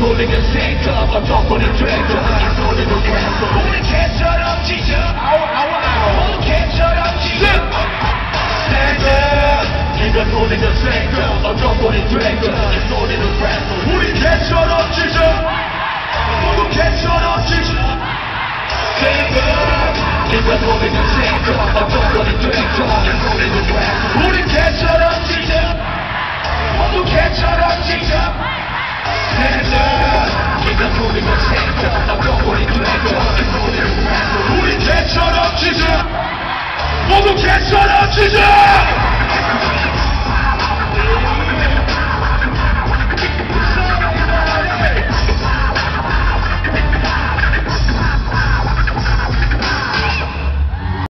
Pulling a tank I'm top on a tractor. I'm holding a castle. Can't shut up, teacher. Ow, ow, ow. Holy can't shut up, teacher. Nigga a top tractor. I'm 우리 개처럼 지져 모두 개처럼 지져